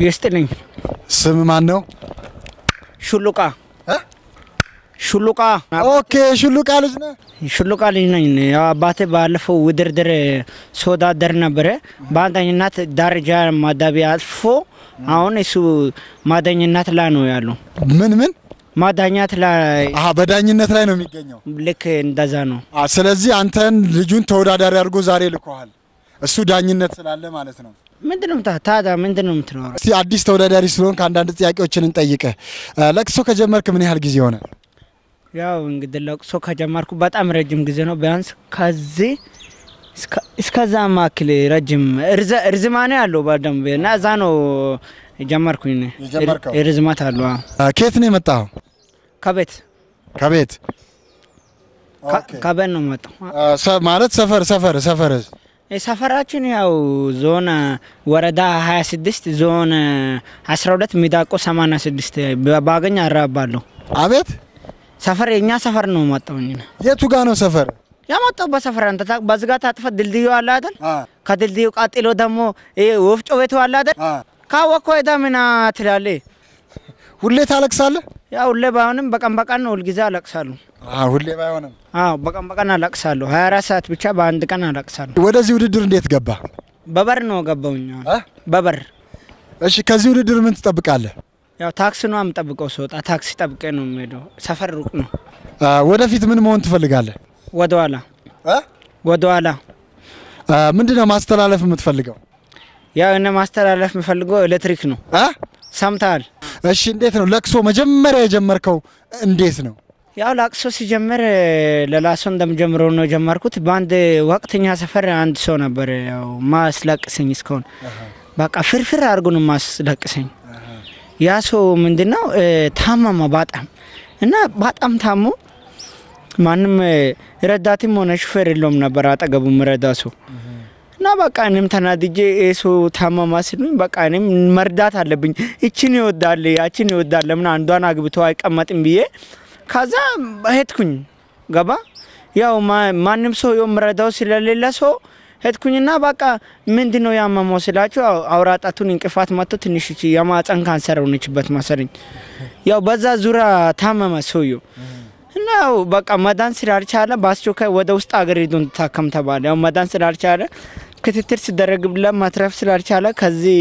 ይስጥልኝ። ስም ማን ነው? ሹሉቃ ሹሉቃ okay ሹሉቃ ልጅ ነህ? ሹሉቃ ልጅ ነኝ። ያው አባቴ ባለፈው ውድድር ስወዳደር ነበረ። በአንደኝነት ደረጃ ማዳቢያ አልፎ አሁን እሱ ማዳኝነት ላይ ነው ያለው። ምን ምን? ማዳኛት ላይ አሀ በዳኝነት ላይ ነው የሚገኘው። ልክ እንደዛ ነው። ስለዚህ አንተን ልጁን ተወዳዳሪ አድርጎ ዛሬ ልኮሃል። እሱ ዳኝነት ስላለ ማለት ነው። ምንድን ነው የምታ- ታዲያ ምንድን ነው የምትኖረው? እስቲ አዲስ ተወዳዳሪ ስለሆንክ አንዳንድ ጥያቄዎችን እንጠይቅህ። አ፣ ለቅሶ ከጀመርክ ምን ያህል ጊዜ ሆነ? ያው እንግዲህ ለቅሶ ከጀመርኩ በጣም ረጅም ጊዜ ነው። ቢያንስ ከዚህ እስከ- እስከዛ ማክል ረጅም እርዝማኔ አለው በደንብ እና እዛ ነው ጀመርኩኝ። ርዝመት አለው ከየት ነው የመጣኸው? ከቤት ከቤት ከቤት ነው መጣው። አ፣ ሰ- ማለት ሰፈር ሰፈር ሰፈር ሰፈራችን ያው ዞን ወረዳ 26 ዞን 12 ሚዳቆ 86 ባ- ባገኝ አራባለሁ። አቤት ሰፈር የኛ ሰፈር ነው መጣውኝ። የቱ ጋ ነው ሰፈር? ያመጣው በሰፈር አንተ በዝጋ ታጥፈት ድልድዩ አለ አይደል? ከድልድዩ ቀጥሎ ደግሞ ወፍጮ ቤቱ አለ አይደል? ካወቅኮ ሄዳ ምና ትላለህ። ሁሌ ታለቅሳለህ? ያው ሁሌ ባይሆንም በቀን በቀን ነው ሁልጊዜ አለቅሳለሁ። ሁሌ ባይሆንም። አዎ በቀን በቀን አለቅሳለሁ። 24 ሰዓት ብቻ በአንድ ቀን አለቅሳለሁ። ወደዚህ ውድድር እንዴት ገባ? በበር ነው አ? በበር እሺ ከዚህ ውድድር ምን ትጠብቃለህ? ያው ታክሲ ነው የምጠብቀው። ስወጣ ታክሲ ጠብቄ ነው የሚሄደው። ሰፈር ሩቅ ነው። ወደፊት ምን መሆን ትፈልጋለህ? ወደኋላ? ወደኋላ አ፣ ምንድነው ማስተላለፍ የምትፈልገው? ያው እነ ማስተላለፍ የምፈልገው ኤሌክትሪክ ነው።? ሰምተሃል? እሺ እንዴት ነው ለቅሶ መጀመሪያ የጀመርከው? እንዴት ነው? ያው ላቅሶ ሲጀምር ለላሶ እንደምጀምረው ነው የጀመርኩት። በአንድ ወቅተኛ ሰፈር አንድ ሰው ነበር ያው ማስለቅሰኝ እስካሁን በቃ ፍርፍር አድርጎ ነው ማስለቅሰኝ። ያ ሰው ምንድነው እ፣ ታመመ በጣም እና በጣም ታሞ ማንም ረዳትም ሆነ ሹፌር የለውም ነበር አጠገቡ ምረዳ ሰው እና በቃ እኔም ተናድጄ ሰው ታመማ ሲሉኝ በቃ እኔም መርዳት አለብኝ። ይችን ይወዳል ያችን ይወዳል ለምን አንዷን አግብቶ አይቀመጥም ብዬ ከዛ ሄድኩኝ ገባ ያው ማንም ሰው የው ምረዳው ስለሌለ ሰው ሄድኩኝና በቃ ምንድን ነው ያመመው ያው አውራጣቱን እንቅፋት መጥቶ ትንሽ የማፀን ካንሰር ሆነችበት መሰለኝ። ያው በዛ ዙሪያ ታመመ ሰውየው እና ያው በቃ መዳን ስላልቻለ በአስቸኳይ ወደ ውስጥ አገር ሄዶ እንድታከም ተባለ። ያው መዳን ስላልቻለ ክትትል ሲደረግለት መትረፍ ስላልቻለ ከዚህ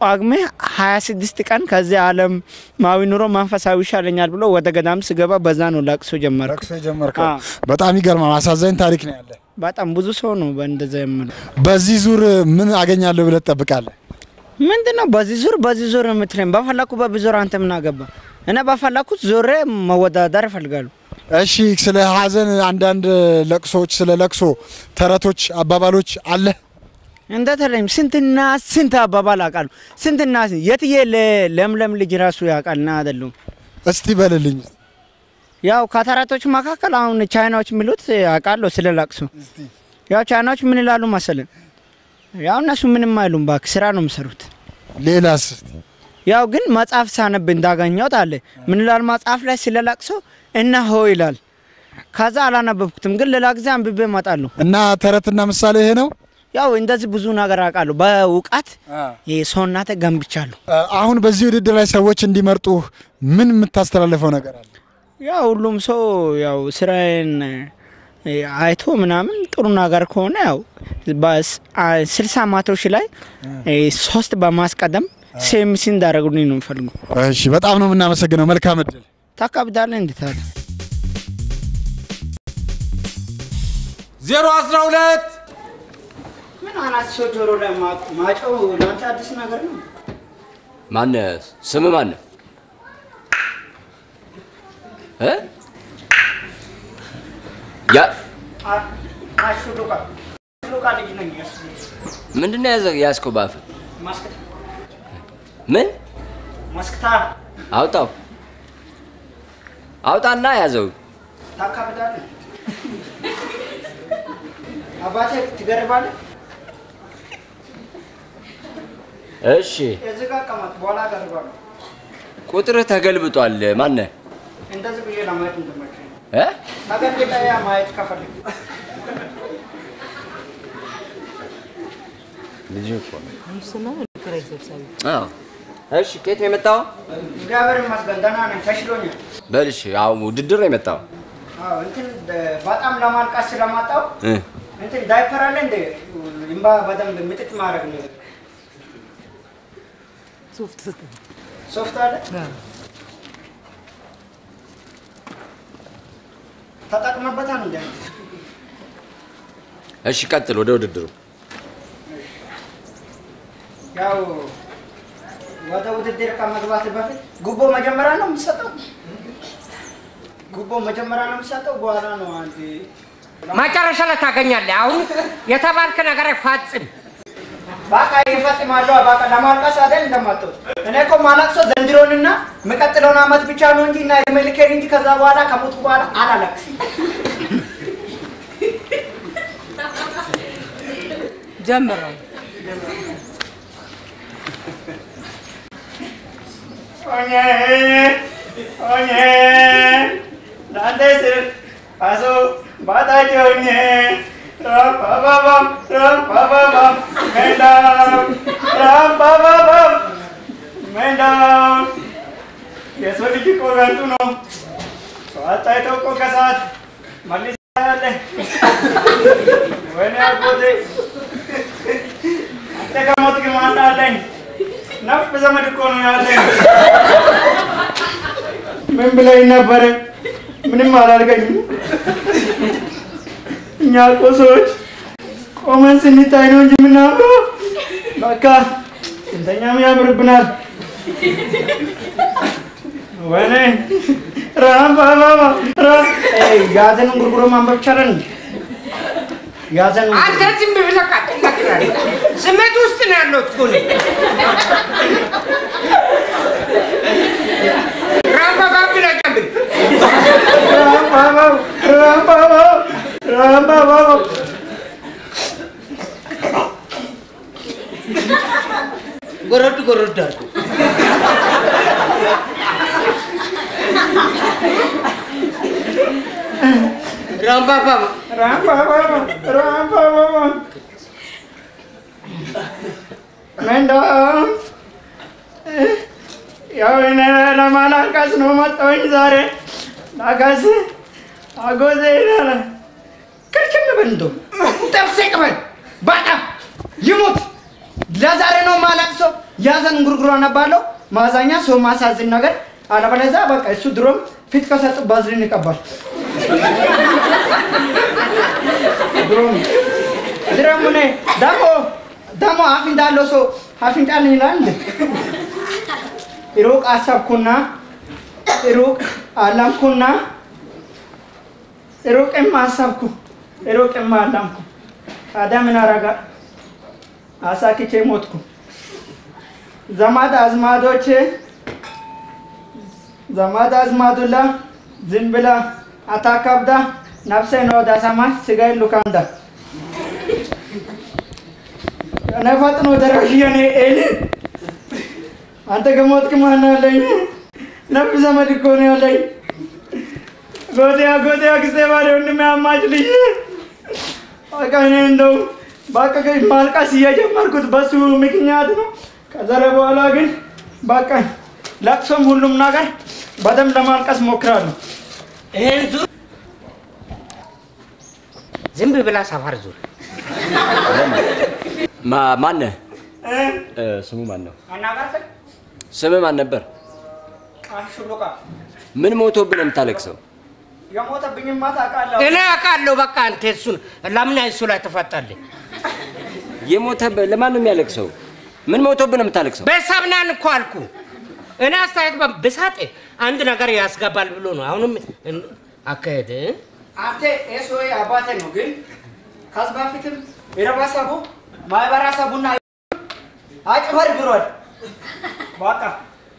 ጳጉሜ 26 ቀን ከዚህ ዓለማዊ ኑሮ መንፈሳዊ ይሻለኛል ብሎ ወደ ገዳም ስገባ በዛ ነው ለቅሶ ጀመርኩ። ለቅሶ በጣም ይገርማል። አሳዛኝ ታሪክ ነው ያለ። በጣም ብዙ ሰው ነው በእንደዛ የምለው። በዚህ ዙር ምን አገኛለሁ ብለህ ትጠብቃለህ? ምንድን ነው በዚህ ዙር በዚህ ዙር የምትለኝ? በፈለኩ በብዙር አንተ ምን አገባ? እኔ በፈለኩት ዞሬ መወዳደር እፈልጋለሁ። እሺ ስለ ሀዘን አንዳንድ ለቅሶዎች፣ ስለ ለቅሶ ተረቶች፣ አባባሎች አለ? እንደተለይም ስንትና ስንት አባባል አውቃለሁ። ስንትና ስንት የትዬ ለ- ለምለም ልጅ ራሱ ያውቃልና አይደለም። እስቲ በልልኝ። ያው ከተረቶች መካከል አሁን ቻይናዎች የሚሉት አውቃለሁ ስለ ለቅሶ። ያው ቻይናዎች ምን ይላሉ መሰለን? ያው እነሱ ምንም አይሉም፣ እባክህ ስራ ነው የሚሰሩት። ሌላስ? ያው ግን መጽሐፍ ሳነብ እንዳገኘሁት አለ ምን ይላል መጽሐፍ ላይ ስለ ለቅሶ እነሆ ይላል። ከዛ አላነበብኩትም፣ ግን ሌላ ጊዜ አንብቤ እመጣለሁ። እና ተረትና ምሳሌ ይሄ ነው። ያው እንደዚህ ብዙ ነገር አውቃለሁ በእውቀት ሰውናተ ገንብቻለሁ። አሁን በዚህ ውድድር ላይ ሰዎች እንዲመርጡ ምን የምታስተላልፈው ነገር አለ? ያው ሁሉም ሰው ያው ስራዬን አይቶ ምናምን ጥሩ ነገር ከሆነ ያው ስልሳ ሺህ ላይ ሶስት በማስቀደም ሴምሲ እንዳደረጉልኝ ነው የምፈልገው። እሺ በጣም ነው የምናመሰግነው። መልካም እድል። ታካብዳለህ እንዴት አለ ዜሮ አስራ ሁለት ምን አናት ሰው ጆሮ ላይ ማጨው ለአንተ አዲስ ነገር ነው። ማነ ስም ማነ እ ያ አሹሉቃ ሹሉቃ ልጅ ነኝ። ምንድን ነው ያዘ- ያዝከው ባፍ ማስክታ ምን ማስክታ አውጣው አውጣና ያዘው ታካብዳለህ። አባቴ ትገርባለህ። እሺ እዚህ ጋር ቀመጥ፣ በኋላ እገርባለሁ። ቁጥርህ ተገልብጧል ማነ እንደዚህ ብዬ ለማየት እንደማይችል እ ተገልብጠ ማየት ከፈልግ ልጅ እኮ ነው። ሙስና ነው ኪራይ ሰብሳቢ። አዎ። እሺ፣ ከየት ነው የመጣው? እግዚአብሔር ይመስገን ደህና ነኝ፣ ተሽሎኛል። በል እሺ፣ አዎ፣ ውድድር ነው የመጣው። አዎ እንትን በጣም ለማልቀስ ስለማጣው እ እንትን ዳይፐር አለ እንደ እምባ በደንብ ምጥጥ ማድረግ ነው። ሶፍት ሶፍት አለ ተጠቅመበታል እንደ እሺ፣ ቀጥል ወደ ውድድሩ። ያው ወደ ውድድር ከመግባት በፊት ጉቦ መጀመሪያ ነው የምትሰጠው። ጉቦ መጀመሪያ ነው የምትሰጠው፣ በኋላ ነው አንድ መጨረሻ ላይ ታገኛለህ። አሁን የተባልክ ነገር ፈጽም። በቃ ይፈጽማለሁ። በቃ ለማልቀስ አይደል እንደማትወጥ እኔ እኮ ማለቅሰው ዘንድሮንና የሚቀጥለውን አመት ብቻ ነው እንጂ እና እድሜ ልኬን እንጂ ከዛ በኋላ ከሞቱ በኋላ አላለቅስም። ጀምረው Onye, onye, dante sir, asu, bata jonye, ram pa pa pam, ram pa pa pam, man down, ram pa pa pam, man down. यशोदी जी को रहतू नो स्वाद है तो को के साथ मल्ली ले मैंने आपको दे अंते का मत के मान डाल दें ነፍ ዘመድ እኮ ነው ያለኝ። ምን ብለኝ ነበረ? ምንም አላልከኝም። እኛ እኮ ሰዎች ቆመን ስንታይ ነው እንጂ የምናምረው። በቃ ስንተኛም ያምርብናል። ወይኔ ራምባባባ ያዘንን ጉርጉሮ ማንበብ ቻለን። ያዘንን አንተ ዝም ብለህ ስሜት ውስጥ ነው ያለው እኮ እኔ። ራምባባው ምንድን ያው እኔ ለማላቀስ ነው መጣሁኝ ዛሬ። ላቀስ አጎቴ ይላል። ክርክም በል እንደው። ቅበል በጣም ይሙት። ለዛሬ ነው ማለቅሰው ያዘን ጉርጉሮ ነባለው። ማዛኛ ሰው ማሳዝን ነገር። አለበለዚያ በቃ እሱ ድሮም ፊት ከሰጡ ባዝሊን ይቀባል ድሮም እኔ ደግሞ ደግሞ አፍ እንዳለው ሰው አፍንጫ ይላል ሩቅ አሰብኩና ሩቅ አላምኩና ሩቅም አሰብኩ ሩቅም አላምኩ። ታዲያ ምን አረጋ? አሳክቼ ሞትኩ። ዘመድ አዝማዶቼ ዘመድ አዝማዱላ ዝም ብላ አታካብዳ ነፍሴን ወደ ሰማይ ስጋዬን ሉካንዳ እኔ ፈጥኖ ደራሽ የኔ ኤሊ አንተ ከሞትክ ማን አለኝ? ነፍስ ዘመድ እኮ ነው ያለኝ። ጎቴ ጎቴ አክስቴ ባለ ወንድሜ አማች ልጅ በቃ እንደው በቃ ማልቀስ እየጀመርኩት በሱ ምክንያት ነው። ከዛሬ በኋላ ግን በቃ ለቅሶም ሁሉም ነገር በደንብ ለማልቀስ ሞክራለሁ። ይሄን ዝም ብለህ ሰፈር ዙር። ማ- ማነህ? ስሙ ማን ነው? ስምህ ማን ነበር? ምን ሞቶብህ ነው የምታለቅሰው? የሞተብኝማ ታውቃለህ። እኔ አውቃለሁ። በቃ አንተ እሱን ለምን እሱ ላይ ትፈታለህ? የሞተብህ ለማን ነው የሚያለቅሰው? ምን ሞቶብህ ነው የምታለቅሰው? ቤተሰብ ነን እኮ አልኩ። እኔ አስተያየት በ- ብሰጥ አንድ ነገር ያስገባል ብሎ ነው። አሁንም አካሄድ እ? አንተ ኤስ ወይ አባቴ ነው ግን ከዚህ በፊትም የረባሰቡ ማህበረሰቡና አጭበር ብሯል። በቃ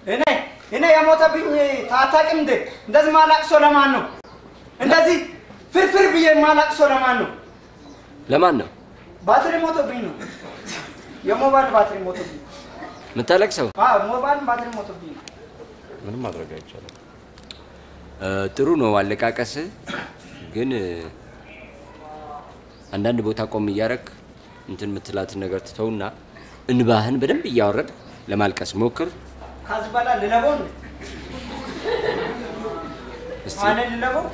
እኔ እኔ የሞተብኝ ታታቅም እንደ እንደዚህ ማላቅሶ ለማን ነው? እንደዚህ ፍርፍር ብዬ ማላቅሶ ለማን ነው? ለማን ነው ባትሪ ሞቶብኝ ነው። የሞባይል ባትሪ ሞቶብኝ። የምታለቅሰው? አዎ ሞባይል ባትሪ ሞቶብኝ ነው። ምንም ማድረግ አይቻልም። ጥሩ ነው አለቃቀስ፣ ግን አንዳንድ ቦታ ቆም እያረግ እንትን የምትላትን ነገር ትተውና እንባህን በደንብ እያወረድ ለማልቀስ ሞክር። ከዚህ በኋላ ልለበው ልለበው?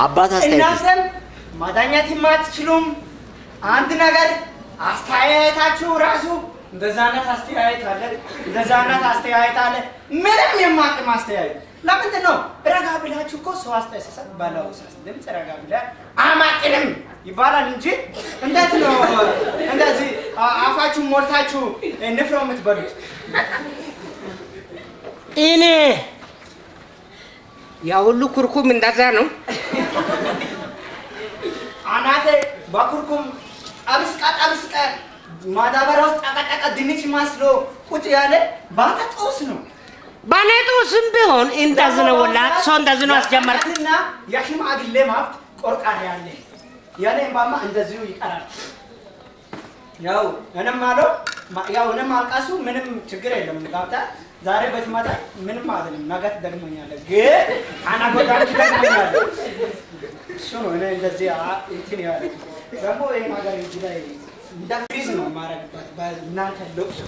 አባት አስተያየት እናንተም አትችሉም። አንድ ነገር አስተያየታችሁ ራሱ እንደዛ አይነት አስተያየት አለ፣ እንደዛ አይነት አስተያየት አለ። ምንም የማቅም አስተያየት ለምንድን ነው? ረጋ ብላችሁ እኮ ሰው አስተያየት ሲሰጥ ባለው ድምፅ ረጋ ብለህ አማቅንም ይባላል እንጂ እንዴት ነው እንደዚህ አ- አፋችሁን ሞልታችሁ ንፍሮ የምትበሉት? እኔ ያ ሁሉ ኩርኩም እንደዛ ነው። አናቴ በኩርኩም ጠብስቀ ጠብስቀ ማዳበሪያ ውስጥ ጠቀጠቀ ድንች ማስሎ ቁጭ ያለ ጦስ ነው። በኔጡ ስም ቢሆን እንደዚህ ነው። ላቅሶ እንደዚህ ነው አስጀመርክ። እና የሽማግሌ ማብት ቆርቃሪ ያለ የኔ ባማ እንደዚሁ ይቀራል። ያው እኔም አለው ያው እኔም አልቃሱ ምንም ችግር የለም። ጋብታ ዛሬ በትመጣ ምንም አይደለም። ነገ ትደግመኛለህ፣ ግን አናጎዳም ትደግመኛለህ። እሱ ነው እኔ እንደዚህ እንትን ያለ ደግሞ ይሄ ነገር እዚህ ላይ እንደ ፍሪዝ ነው የማደርግበት በእናንተ ልቅሶ።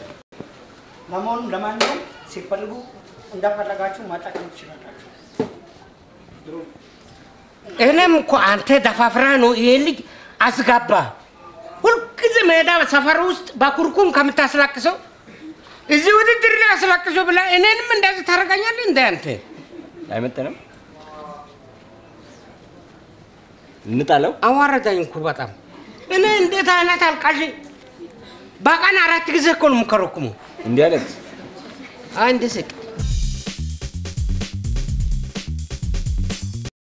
ለመሆኑ ለማንኛውም ሲፈልጉ እንደፈለጋችሁ ማጠቀም ትችላላችሁ። እኔም እኮ አንተ ደፋፍራ ነው ይሄን ልጅ አስጋባ። ሁልጊዜ ሜዳ ሰፈር ውስጥ በኩርኩም ከምታስላቅሰው እዚህ ውድድር ላይ አስላቅሶ ብላ እኔንም እንደዚህ ታደርጋኛለህ እንደ አንተ አይመጠንም። እንጣለው። አዋረዳኝ እኮ በጣም እኔ እንዴት አይነት አልቃሽ በቀን አራት ጊዜ እኮ ነው የምከረኩመው። እንዲህ አይነት አንድ ስቅ